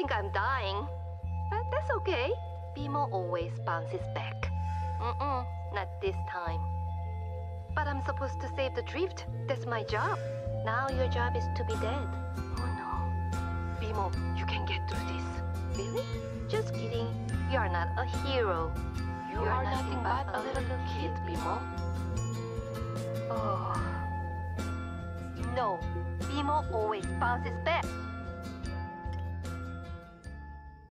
I think I'm dying. But that's okay. BMO always bounces back. Mm-mm, not this time. But I'm supposed to save the drift. That's my job. Now your job is to be dead. Oh no. BMO, you can get through this. Really? Just kidding. You are not a hero. You, are, nothing but, a little kid, BMO. Oh. No. BMO always bounces back.